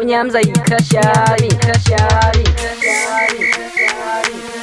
unyamza ikashari kashari kashari kashari